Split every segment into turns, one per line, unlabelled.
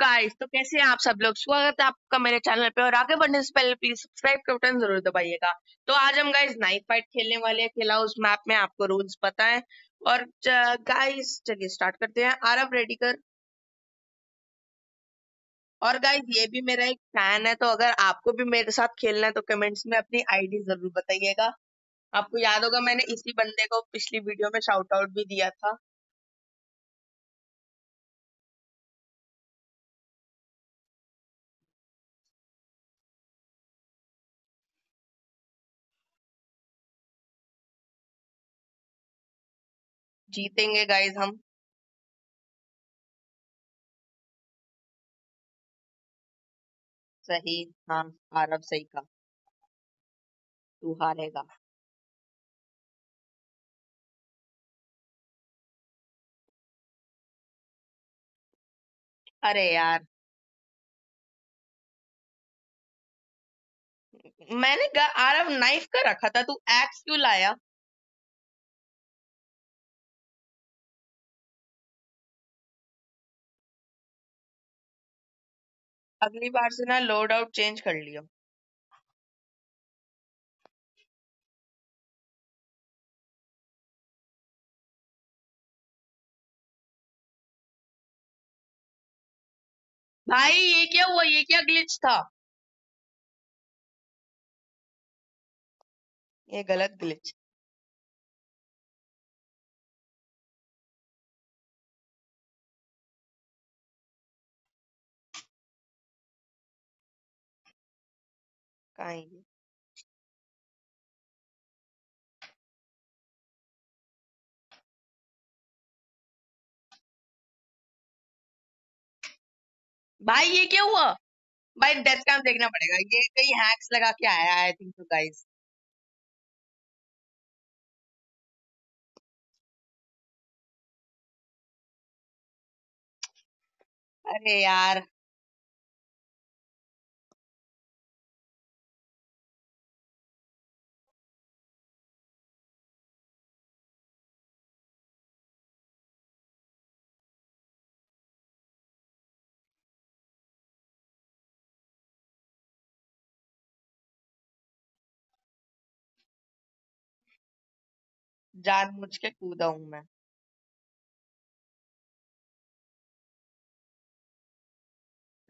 Guys तो कैसे हैं आप सब लोग? स्वागत है आपका मेरे चैनल पे और आगे बढ़ने से पहले प्लीज़ सब्सक्राइब का बटन ज़रूर दबाइएगा। तो आज हम गाइस नाइट फाइट खेलने वाले हैं, खेला उस मैप में आपको रूल्स पता है। और गाइस चलिए स्टार्ट करते हैं। आरब रेडी कर और गाइस ये भी मेरा एक फ़ैन है तो अगर आपको भी मेरे साथ खेलना है तो कमेंट्स में अपनी आईडी ज़रूर बताइएगा। आपको याद होगा मैंने इसी बंदे को पिछली वीडियो में शाउट आउट भी दिया था। जीतेंगे गाइस हम। सही। हाँ आरब सही का तू हारेगा। अरे यार। मैंने आरब नाइफ का रखा था, तू एक्स क्यों लाया? अगली बार से ना लोड आउट चेंज कर लियो। भाई, ये क्या हुआ? ये क्या ग्लिच था? ये गलत ग्लिच कहा भाई, ये क्या हुआ? भाई डेथ कैम देखना पड़ेगा। ये कहीं हैक्स लगा के आया आई थिंक तो गाइस अरे यार। जान मुझ के कूदा हूँ मैं।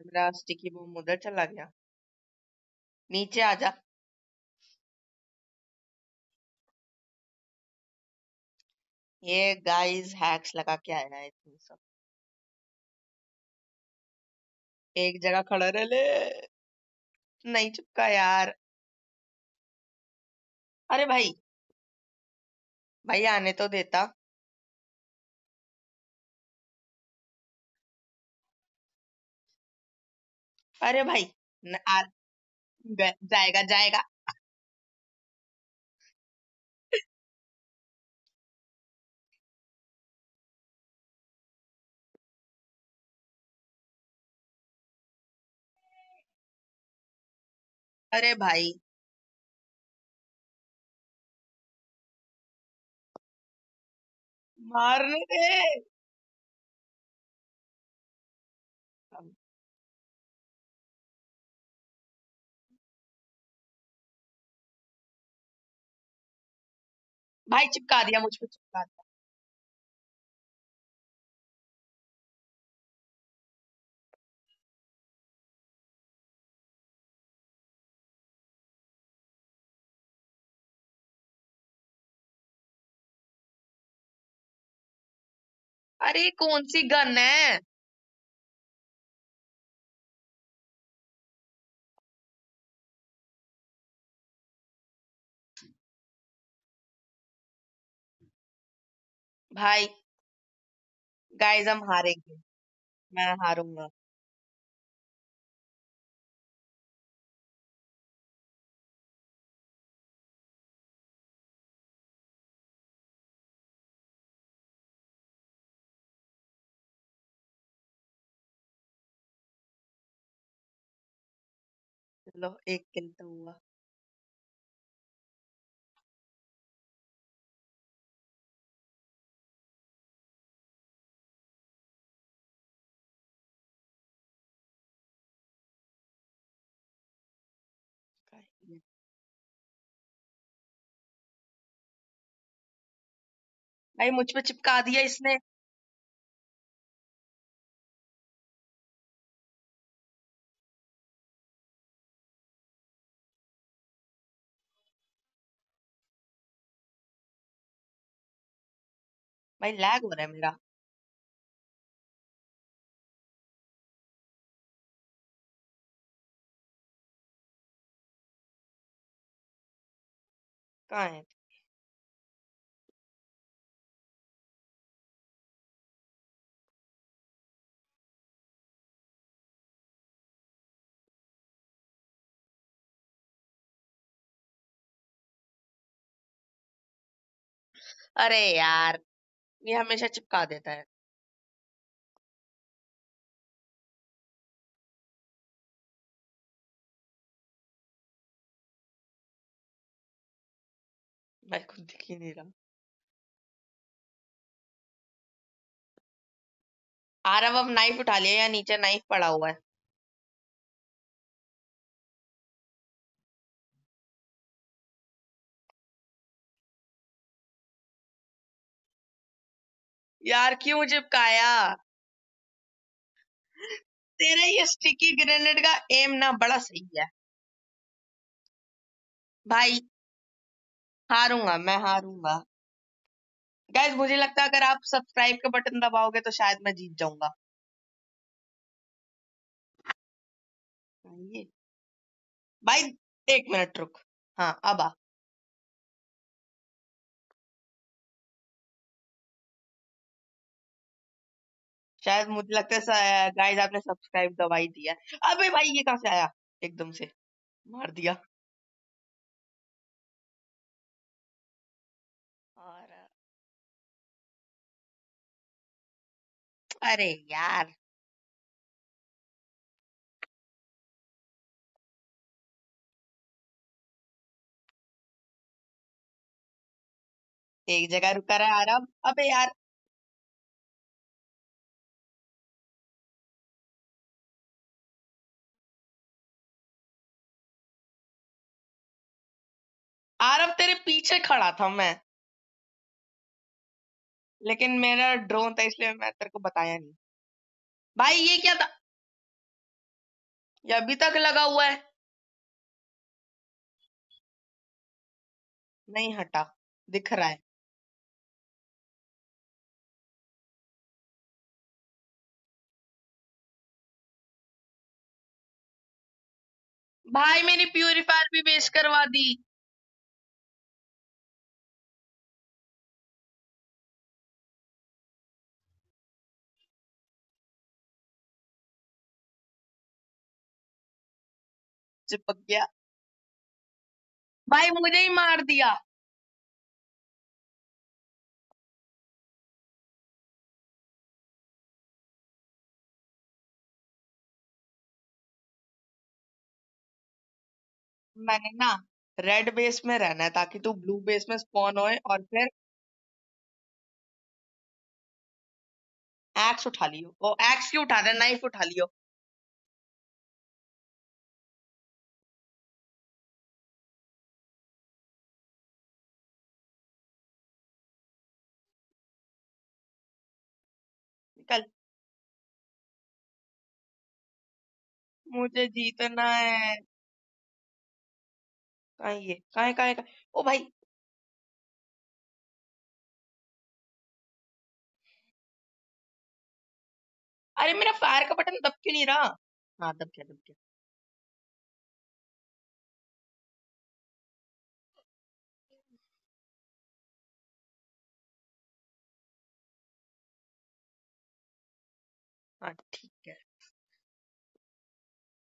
मेरा स्टिकी बम उधर चला गया। नीचे आ जा। ये गाइस हैक्स लगा के आया है तुम सब। एक जगह खड़ा रह ले। नहीं चुपका यार। अरे भाई भाई आने तो देता। अरे भाई न, आ, जाएगा जाएगा। अरे भाई। मारने दे। भाई चिपका दिया मुझको चिपका दिया। अरे कौन सी गन है? भाई गाइस हम हारेंगे। मैं हारूँगा। चलो एक किल तो हुआ भाई मुझ पे चिपका दिया इसने। भाई लैग हो रहा है मेरा। कहाँ है? अरे यार ये हमेशा चिपका देता है। मैं खुद दिख ही नहीं रहा। आरव, अब नाइफ उठा लिया या नीचे नाइफ पड़ा हुआ है? यार क्यों चिपकाया? तेरा ये स्टिकी ग्रेनेड का एम ना बड़ा सही है। भाई, हारूँगा, मैं हारूँगा। गाइस मुझे लगता है अगर आप सब्सक्राइब का बटन दबाओगे तो शायद मैं जीत जाऊँगा। भाई, एक मिनट रुक। हाँ अब आ। शायद मुझे लगता है गाइस आपने सब्सक्राइब दबाई दिया। है। अबे भाई ये कहाँ से आया? एकदम से। मार दिया। और अरे यार। एक जगह रुका रहा आराम। अबे यार आरव, तेरे पीछे खड़ा था मैं। लेकिन मेरा ड्रोन था, इसलिए मैं तेरे को बताया नहीं। भाई, ये क्या था? ये अभी तक लगा हुआ है। नहीं हटा, दिख रहा है। भाई, मेरी प्यूरिफायर भी वेस्ट करवा दी। चिपक गया भाई मुझे ही मार दिया मैंने ना रेड बेस में रहना है ताकि तू ब्लू बेस में स्पॉन होए और फिर एक्स उठा लियो। ओ एक्स क्यों उठा रहे नाइफ उठा लियो। निकल मुझे जीतना है। कहा ये कहा कहा। है? ओ भाई। अरे, मेरा फायर का बटन दब क्यों नहीं रहा? हाँ दब गया दब गया। हाँ ठीक है।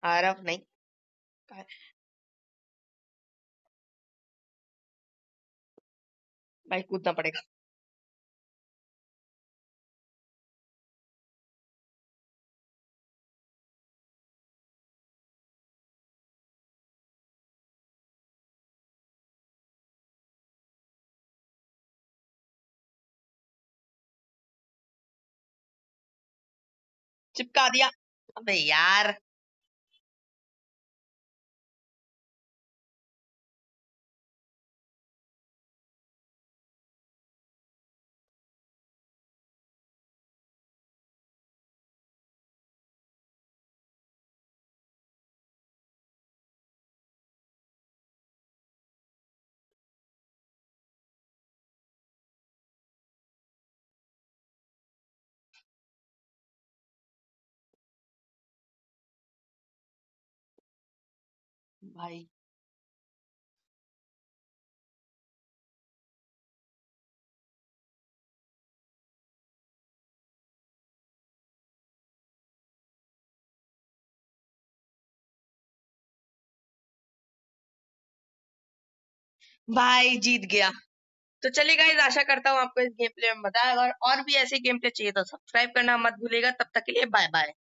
आरव नहीं। है? भाई कूदना पड़ेगा। चिपका दिया अबे यार भाई। भाई जीत गया। तो चलिए गाइज़ आशा करता हूँ आपको इस गेम प्ले में मज़ा आएगा और, और भी ऐसे गेम प्ले चाहिए तो सब्सक्राइब करना मत भूलिएगा। तब तक के लिए बाय बाय